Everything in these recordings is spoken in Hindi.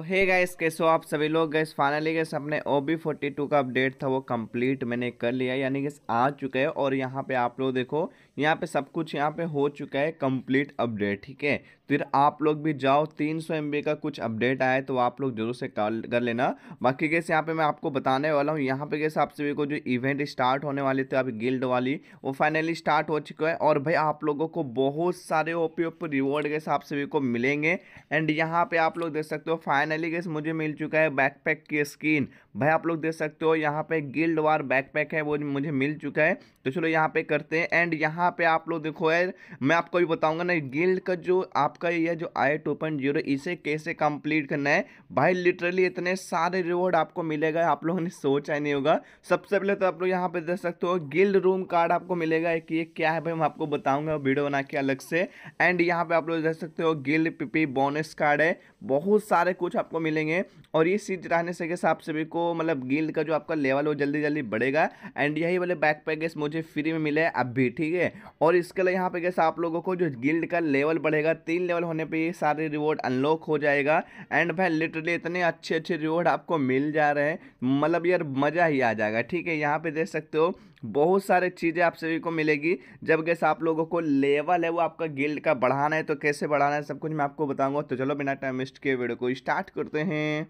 हे गाइस कैसे हो आप सभी लोग? गैस फाइनली गैस अपने ओ बी फोर्टी टू का अपडेट था, वो कंप्लीट मैंने कर लिया। यानी गैस आ चुका है और यहाँ पे आप लोग देखो, यहाँ पे सब कुछ यहाँ पे हो चुका है कंप्लीट अपडेट ठीक है? फिर आप लोग भी जाओ, तीन सौ एम का कुछ अपडेट आया तो आप लोग ज़रूर से कॉल कर लेना। बाकी गैस यहाँ पे मैं आपको बताने वाला हूँ, यहाँ पे गैस आप सभी को जो इवेंट स्टार्ट होने वाली थी, अभी गिल्ड वाली, वो फाइनली स्टार्ट हो चुका है। और भाई, आप लोगों को बहुत सारे ओपी ओपी रिवॉर्ड गैस आप सभी को मिलेंगे। एंड यहाँ पे आप लोग देख सकते हो फाइनली गैस मुझे मिल चुका है बैकपैक की स्किन भाई, आप लोग देख सकते हो, यहाँ पे गिल्ड वार बैकपैक है, वो मुझे मिल चुका है। तो चलो, यहाँ पे करते हैं एंड यहाँ पे आप लोग देखो यार, मैं आपको भी बताऊँगा ना गिल्ड का जो आपका ये जो आई टू पॉइंट ज़ीरो इसे कैसे कंप्लीट करना है। भाई लिटरली इतने सारे रिवॉर्ड आपको मिलेगा, आप लोगों ने सोचा ही नहीं होगा। सबसे पहले तो आप लोग यहाँ पे देख सकते हो गिल्ड रूम कार्ड आपको मिलेगा, कि ये क्या है भाई, मैं आपको बताऊँगा वीडियो बना के अलग से। एंड यहाँ पे आप लोग देख सकते हो गिल्ड पीपी बोनस कार्ड है, बहुत सारे कुछ आपको मिलेंगे। और ये चीज़ रहने से आप सभी को मतलब गिल्ड का जो आपका लेवल वो जल्दी जल्दी बढ़ेगा। एंड यही वाले बैक पैकेज मुझे फ्री में मिले अब भी, ठीक है? और इसके लिए यहाँ पे कैसे आप लोगों को जो गिल्ड का लेवल बढ़ेगा, तीन लेवल होने पर ये सारे रिवॉर्ड अनलॉक हो जाएगा। एंड भाई लिटरली इतने अच्छे अच्छे रिवॉर्ड आपको मिल जा रहे हैं। मतलब यार मज़ा ही आ जाएगा, ठीक है? यहाँ पे देख सकते हो बहुत सारे चीज़ें आप सभी को मिलेगी। जब गैस आप लोगों को लेवल है वो आपका गिल्ड का बढ़ाना है तो कैसे बढ़ाना है सब कुछ मैं आपको बताऊँगा। तो चलो बिना टाइम वेस्ट के वीडियो को स्टार्ट करते हैं।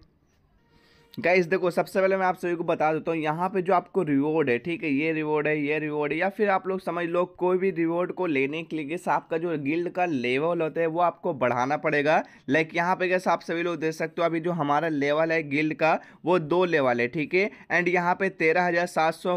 गाइस देखो, सबसे पहले मैं आप सभी को बता देता हूँ, यहाँ पे जो आपको रिवॉर्ड है, ठीक है, ये रिवॉर्ड है, ये रिवॉर्ड है, या फिर आप लोग समझ लो, कोई भी रिवॉर्ड को लेने के लिए आपका जो गिल्ड का लेवल होता है, वो आपको बढ़ाना पड़ेगा। लाइक यहाँ पे कैसे आप सभी लोग देख सकते हो, अभी जो हमारा लेवल है गिल्ड का, वो दो लेवल है, ठीक है? एंड यहाँ पे तेरह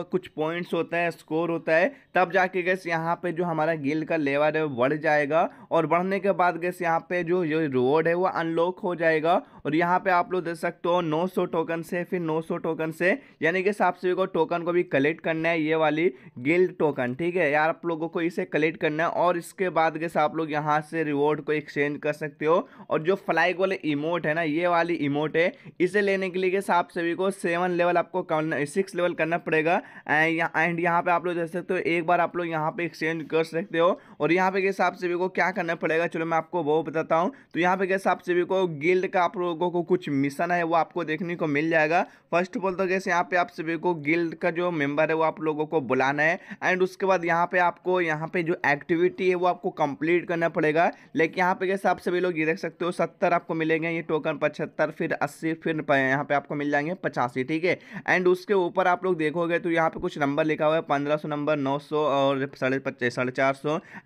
कुछ पॉइंट्स होता है स्कोर होता है, तब जाके गैस यहाँ पे जो हमारा गिल्ड का लेवल है, वो बढ़ जाएगा। और बढ़ने के बाद गैस यहाँ पे जो जो रिवॉर्ड है, वो अनलॉक हो जाएगा। और यहाँ पे आप लोग देख सकते हो, नौ सौ टोकन से, फिर 900 टोकन से, यानी कि साफ़ सभी को टोकन को भी कलेक्ट करना है, ये वाली गिल्ड टोकन ठीक है? यार, आप लोगों को इसे कलेक्ट करना है, और इसके बाद के आप लोग यहाँ से रिवॉर्ड को एक्सचेंज कर सकते हो, और जो फ्लाइग वाले इमोट है ना, ये वाली इमोट है, इसे लेने के लिए आप सभी को सेवन लेवल आपको सिक्स लेवल करना पड़ेगा एंड यहाँ पे आप लोग देख सकते हो, एक बार आप लोग यहाँ पे एक्सचेंज कर सकते हो, और यहाँ पे कैसे आप सभी को क्या करना पड़ेगा, चलो मैं आपको वो बताता हूँ तो यहाँ पे कैसे आप सभी को गिल्ड का आप लोगों को कुछ मिशन है, वो आपको देखने को मिल जाएगा। फ़र्स्ट ऑफ़ ऑल तो कैसे यहाँ पे आप सभी को गिल्ड का जो मेंबर है वो आप लोगों को बुलाना है। एंड उसके बाद यहाँ पे आपको, यहाँ पे जो एक्टिविटी है वो आपको कंप्लीट करना पड़ेगा। लेकिन यहाँ पे कैसे आप सभी लोग ये देख सकते हो, सत्तर आपको मिलेंगे, ये टोकन पचहत्तर, फिर अस्सी, फिर यहाँ पे आपको मिल जाएँगे पचासी, ठीक है? एंड उसके ऊपर आप लोग देखोगे तो यहाँ पे कुछ नंबर लिखा हुआ है, पंद्रह नंबर नौ सौ और साढ़े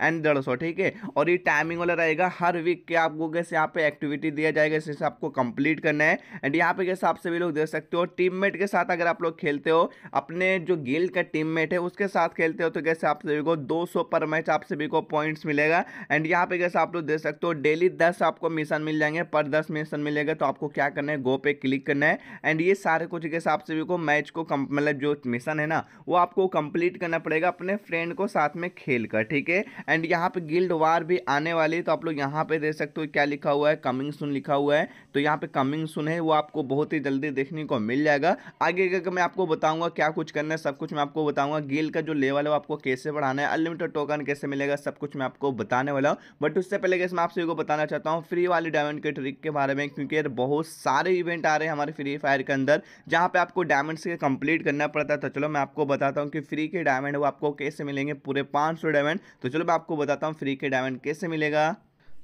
एंड डेढ़ ठीक है? और ये टाइमिंग वाला रहेगा, हर वीक के आपको कैसे यहाँ पे एक्टिविटी दिया जाएगा, इसे आपको कंप्लीट करना है। एंड यहाँ पे कैसे आप सभी लोग देख सकते हो। टीममेट के साथ अगर आप लोग खेलते हो, अपने जो गिल्ड का टीममेट है, उसके साथ खेलते हो तो कैसे आप सभी को 200 पर मैच आप सभी को पॉइंट्स मिलेगा। एंड यहाँ पे कैसे आप लोग देख सकते हो डेली 10 आपको मिशन मिल जाएँगे। पर 10 मिशन मिलेगा तो आपको क्या करना है? गो पे क्लिक करना है। एंड ये सारे कुछ कैसे आप सभी को मैच को मतलब जो मिशन है ना, वो आपको कंप्लीट करना पड़ेगा अपने फ्रेंड को साथ में खेल कर ठीक है? एंड यहाँ पे गिल्ड वार भी आने वाली है तो आप लोग यहाँ पे देख सकते हो क्या लिखा हुआ है? कमिंग सुन लिखा हुआ है। तो यहाँ पे कमिंग सुन है, वो आपको बहुत ही जल्दी देखने को मिल जाएगा। आगे का मैं आपको बताऊँगा क्या कुछ करना है, सब कुछ मैं आपको बताऊँगा। गेल का जो लेवल है आपको कैसे बढ़ाना है अनलिमिटेड टोकन कैसे मिलेगा, सब कुछ मैं आपको बताने वाला हूँ। बट उससे पहले कैसे मैं आप सभी को बताना चाहता हूँ फ्री वाली डायमंड के ट्रिक के बारे में, क्योंकि बहुत सारे इवेंट आ रहे हैं हमारे फ्री फायर के अंदर, जहाँ पे आपको डायमंड से कंप्लीट करना पड़ता है। तो चलो मैं आपको बताता हूँ कि फ्री के डायमंड वो आपको कैसे मिलेंगे, पूरे पाँच डायमंड तो चलो मैं आपको बताता हूँ फ्री के डायमंड कैसे मिलेगा।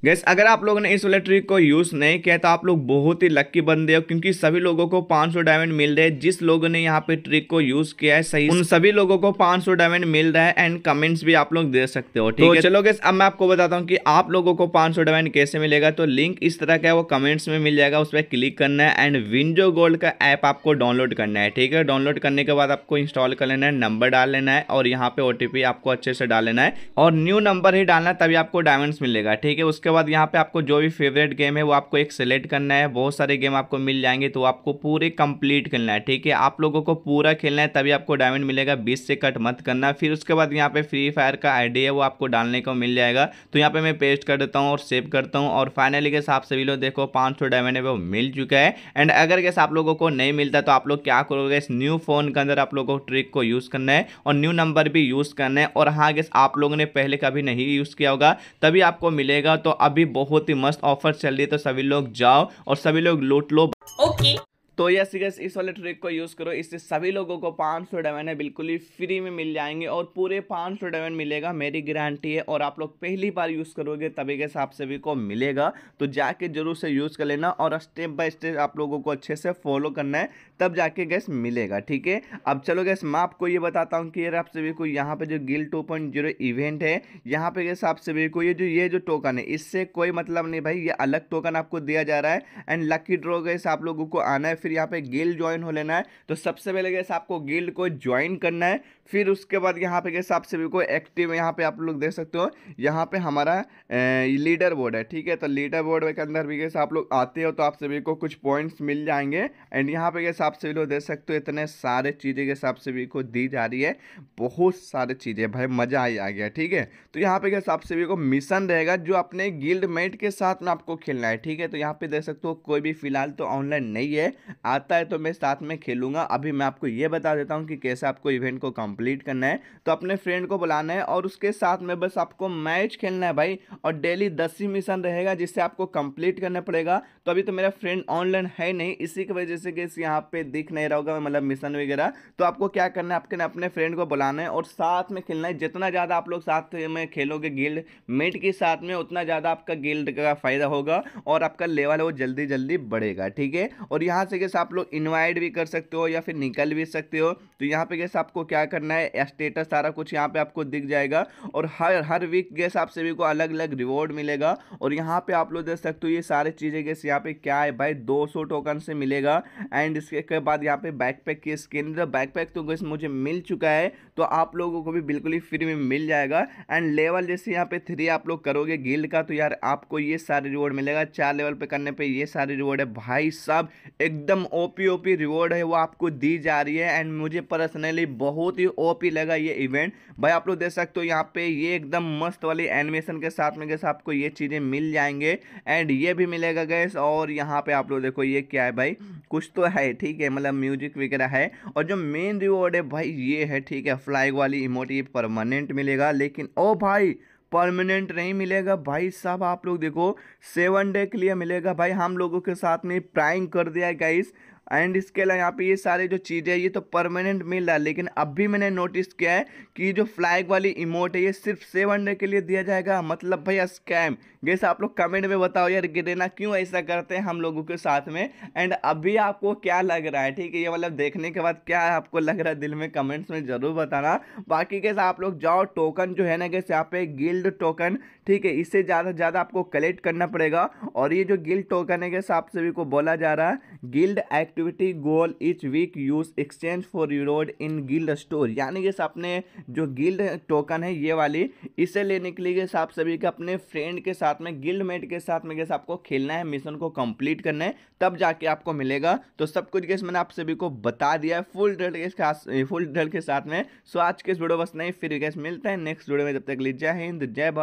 गैस अगर आप लोगों ने इस वाले ट्रिक को यूज़ नहीं किया तो आप लोग बहुत ही लक्की बंदे हो क्योंकि सभी लोगों को 500 डायमंड मिल रहे हैं। जिस लोगों ने यहाँ पे ट्रिक को यूज़ किया है सही उन सभी लोगों को 500 डायमंड मिल रहा है एंड कमेंट्स भी आप लोग दे सकते हो ठीक तो है? चलो गैस अब मैं आपको बताता हूँ कि आप लोगों को पाँच डायमंड कैसे मिलेगा। तो लिंक इस तरह का है वो कमेंट्स में मिल जाएगा उस पर क्लिक करना है एंड विंजो गोल्ड का ऐप आपको डाउनलोड करना है ठीक है? डाउनलोड करने के बाद आपको इंस्टॉल कर लेना है नंबर डाल लेना है और यहाँ पे ओटीपी आपको अच्छे से डाल लेना है और न्यू नंबर ही डालना है तभी आपको डायमंड्स मिलेगा ठीक है? उसके बाद यहाँ पे आपको जो भी फेवरेट गेम है, वो आपको एक सेलेक्ट करना है। बहुत सारे गेम आपको मिल जाएँगे तो आपको पूरे कंप्लीट करना है, ठीक है? आप लोगों को पूरा खेलना है, तभी आपको डायमंड मिलेगा। बीस से कट मत करना। फिर उसके बाद यहाँ पे फ्री फायर का आईडी है, वो आपको डालने को मिल जाएगा। तो यहाँ पे मैं पेस्ट कर देता हूँ और सेव करता हूँ। और फाइनली कैसे आप सभी लोग देखो, पाँच सौ डायमंड है, वो मिल चुका है। एंड अगर कैसे आप लोगों को नहीं मिलता तो आप लोग क्या करोगे इस न्यू फ़ोन के अंदर आप लोगों को ट्रिक को यूज़ करना है और न्यू नंबर भी यूज़ करना है। और हाँ गैस आप लोगों ने पहले कभी नहीं यूज़ किया होगा, तभी आपको मिलेगा। तो अभी बहुत ही मस्त ऑफ़र चल रही है तो सभी लोग जाओ और सभी लोग लूट लो। ओके तो यस गैस, इस वाले ट्रिक को यूज़ करो। इससे सभी लोगों को 500 सौ डेवन है, बिल्कुल ही फ्री में मिल जाएँगे और पूरे 500 सौ डेवन मिलेगा, मेरी गारंटी है। और आप लोग पहली बार यूज़ करोगे, तभी गैस आप सभी को मिलेगा। तो जाके ज़रूर से यूज़ कर लेना और स्टेप बाय स्टेप आप लोगों को अच्छे से फॉलो करना है, तब जाके गैस मिलेगा, ठीक है? अब चलो गैस, मैं आपको ये बताता हूँ कि यार आप सभी को यहाँ पर जो गिल टू इवेंट है, यहाँ पे गैस आप सभी को ये जो ये जो टोकन है, इससे कोई मतलब नहीं भाई, ये अलग टोकन आपको दिया जा रहा है। एंड लकी ड्रॉ गैस आप लोगों को आना है फिर यहाँ पे गिल्ड ज्वाइन हो लेना है। तो सबसे पहले गैस आपको गिल्ड को ज्वाइन करना है। फिर उसके बाद यहाँ पे गैस आप सभी को एक्टिव यहाँ पे आप लोग देख सकते हो। यहाँ पे हमारा लीडर बोर्ड है, ठीक है? तो लीडर बोर्ड के अंदर भी गैस आप लोग आते हो तो आप सभी को कुछ पॉइंट्स मिल जाएँगे। एंड यहाँ पे गैस आप सभी लोग देख सकते हो इतने सारे चीज़ें गैस आप सभी को दी जा रही है। बहुत सारे चीज़ें, भाई मज़ा ही आ गया, ठीक है? तो यहाँ पे गैस आप सभी को मिशन रहेगा जो अपने गिल्ड मेट के साथ में आपको खेलना है, ठीक है? तो यहाँ पे देख सकते हो कोई भी फ़िलहाल तो ऑनलाइन नहीं है। आता है तो मैं साथ में खेलूँगा। अभी मैं आपको ये बता देता हूँ कि कैसे आपको इवेंट को कंप्लीट करना है। तो अपने फ्रेंड को बुलाना है और उसके साथ में बस आपको मैच खेलना है भाई और डेली दस ही मिशन रहेगा जिससे आपको कंप्लीट करना पड़ेगा। तो अभी तो मेरा फ्रेंड ऑनलाइन है नहीं, इसी की वजह से कि यहाँ पे दिख नहीं रहा होगा मतलब मिशन वगैरह। तो आपको क्या करना है? आपके अपने फ्रेंड को बुलाना है और साथ में खेलना है। जितना ज़्यादा आप लोग साथ में खेलोगे गिल्ड मेट के साथ में, उतना ज़्यादा आपका गिल्ड का फ़ायदा होगा और आपका लेवल है वो जल्दी जल्दी बढ़ेगा, ठीक है? और यहाँ से कैसे आप लोग इन्वाइट भी कर सकते हो या फिर निकल भी सकते हो। तो यहाँ पे गैस आपको क्या करना है स्टेटस सारा कुछ यहाँ पे आपको दिख जाएगा और हर हर वीक गैस आप सभी को अलग अलग रिवॉर्ड मिलेगा। और यहाँ पे आप लोग देख सकते हो ये सारे चीज़ें गैस यहाँ पे क्या है भाई 200 टोकन से मिलेगा। एंड इसके बाद यहाँ पे बैकपैक की स्किन बैकपैक तो गैस मुझे मिल चुका है तो आप लोगों को भी बिल्कुल ही फ्री में मिल जाएगा। एंड लेवल जैसे यहाँ पे थ्री आप लोग करोगे गिल्ड का तो यार आपको ये सारे रिवॉर्ड मिलेगा। चार लेवल पे करने पे ये सारे रिवॉर्ड है। भाई साहब, एकदम ओपी ओपी रिवॉर्ड है, वो आपको दी जा रही है एंड मुझे पर्सनली बहुत ही ओपी लगा ये इवेंट भाई, आप लोग देख सकते हो यहाँ पे ये एकदम मस्त वाली एनिमेशन के साथ में गैस आपको ये चीज़ें मिल जाएँगे एंड ये भी मिलेगा गैस और यहाँ पे आप लोग देखो ये क्या है भाई, कुछ तो है, ठीक है मतलब म्यूज़िक वगैरह है और जो मेन रिवॉर्ड है भाई ये है, ठीक है फ्लाइग वाली इमोटी परमानेंट मिलेगा, लेकिन ओ भाई परमानेंट नहीं मिलेगा। भाई साहब, आप लोग देखो सेवन डे के लिए मिलेगा। भाई, हम लोगों के साथ में प्राइंग कर दिया गाइस एंड इसके अलावा यहाँ पे ये सारे जो चीज़ें ये तो परमानेंट मिल रहा है, लेकिन अब भी मैंने नोटिस किया है कि जो फ्लैग वाली इमोट है, ये सिर्फ़ सेवन डे के लिए दिया जाएगा। मतलब भैया स्कैम जैसे आप लोग कमेंट में बताओ यार, गिरेना क्यों ऐसा करते हैं हम लोगों के साथ में? एंड अभी आपको क्या लग रहा है? ठीक है, ये मतलब देखने के बाद क्या आपको लग रहा है? दिल में कमेंट्स में ज़रूर बताना। बाकी कैसे आप लोग जाओ टोकन जो है ना कैसे यहाँ पे गिल्ड टोकन ठीक है इससे ज़्यादा से ज़्यादा आपको कलेक्ट करना पड़ेगा। और ये जो गिल्ड टोकन है कैसे आप सभी को बोला जा रहा है guild activity goal each week use exchange for यूरोड in guild store यानी कि अपने जो गिल्ड टोकन है, ये वाली, इसे लेने के लिए आप सभी के अपने फ्रेंड के साथ में गिल्ड मेट के साथ में कैसे आपको खेलना है मिशन को कंप्लीट करना है, तब जाके आपको मिलेगा। तो सब कुछ कैसे मैंने आप सभी को बता दिया है फुल डिटेल के साथ फुल डिटेल के साथ में। सो आज के इस वीडियो बस नहीं, फिर गैस मिलते हैं नेक्स्ट वीडियो में, जब तक लीजिए जय हिंद, जय भारत।